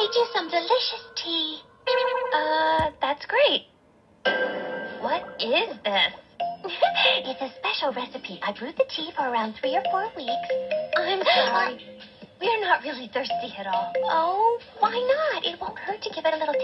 made you some delicious tea. Uh, that's great. What is this? it's a special recipe. I brewed the tea for around three or four weeks. I'm sorry. We're not really thirsty at all. Oh, why not? It won't hurt to give it a little.